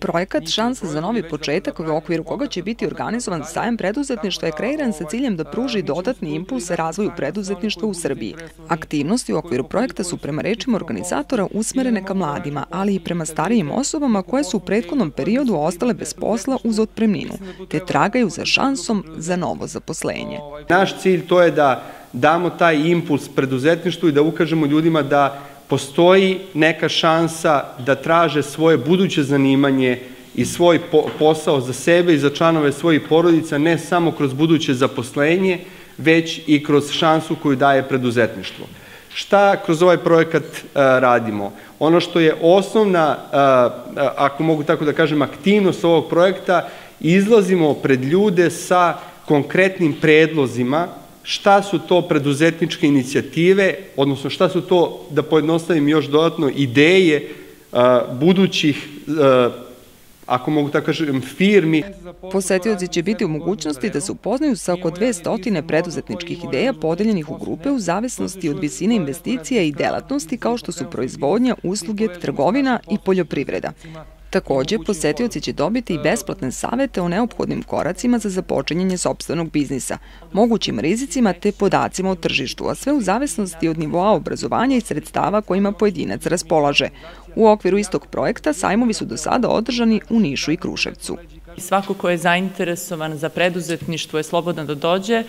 Projekat Šansa za novi početak, u okviru koga će biti organizovan sajem preduzetništva je kreiran sa ciljem da pruži dodatni impuls razvoju preduzetništva u Srbiji. Aktivnosti u okviru projekta su prema rečima organizatora usmerene ka mladima, ali i prema starijim osobama koje su u prethodnom periodu ostale bez posla uz otpremninu, te tragaju za šansom za novo zaposlenje. Naš cilj to je da damo taj impuls preduzetništvu i da ukažemo ljudima da postoji neka šansa da traže svoje buduće zanimanje i svoj posao za sebe i za članove svojih porodica, ne samo kroz buduće zaposlenje, već i kroz šansu koju daje preduzetništvo. Šta kroz ovaj projekat radimo? Ono što je osnovna, ako mogu tako da kažem, aktivnost ovog projekta, izlazimo pred ljude sa konkretnim predlozima šta su to preduzetničke inicijative, odnosno šta su to, da pojednostavim još dodatno, ideje budućih ako mogu tako kažem, firmi. Posetioci će biti u mogućnosti da se upoznaju sa oko 200 preduzetničkih ideja podeljenih u grupe u zavisnosti od visine investicija i delatnosti kao što su proizvodnja, usluge, trgovina i poljoprivreda. Takođe, posetioci će dobiti i besplatne savete o neophodnim koracima za započinjanje sobstvenog biznisa, mogućim rizicima te podacima o tržištu, a sve u zavisnosti od nivoa obrazovanja i sredstava kojima pojedinac raspolaže. U okviru istog projekta sajmovi su do sada održani u Nišu i Kruševcu. Svako ko je zainteresovan za preduzetništvo je slobodan da dođe. E,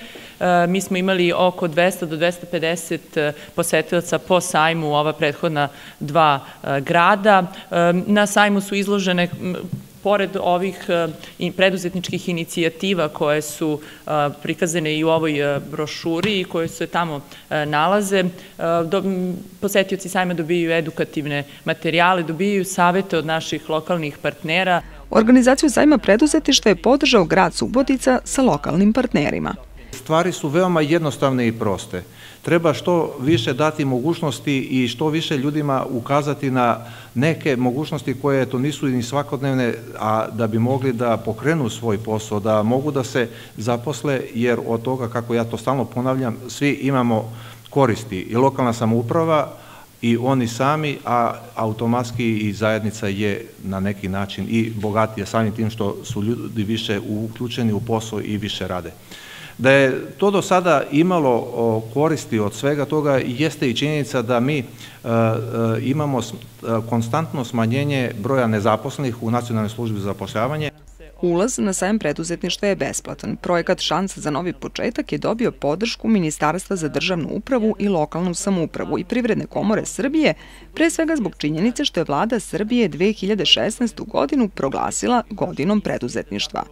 mi smo imali oko 200 do 250 e, posetilaca po sajmu u ova prethodna dva e, grada. Na sajmu su izložene pored ovih preduzetničkih inicijativa koje su prikazane i u ovoj brošuri i koje se tamo nalaze, posetioci sajma dobijaju edukativne materijale, dobijaju savete od naših lokalnih partnera. Organizaciju sajma preduzetištva je podržao grad Subotica sa lokalnim partnerima. Stvari su veoma jednostavne i proste. Treba što više dati mogućnosti i što više ljudima ukazati na neke mogućnosti koje to nisu ni svakodnevne, a da bi mogli da pokrenu svoj posao, da mogu da se zaposle, jer od toga, kako ja to stalno ponavljam, svi imamo koristi i lokalna samouprava, i oni sami, a automatski i zajednica je na neki način i bogatija samim tim što su ljudi više uključeni u posao i više rade. Da je to do sada imalo koristi od svega toga jeste i činjenica da mi e, e, imamo e, konstantno smanjenje broja nezaposlenih u Nacionalnoj službi za zapošljavanje. Ulaz na sajem preduzetništva je besplatan. Projekat Šansa za novi početak je dobio podršku Ministarstva za državnu upravu i lokalnu samoupravu i Privredne komore Srbije, pre svega zbog činjenice što je vlada Srbije 2016. godinu proglasila godinom preduzetništva.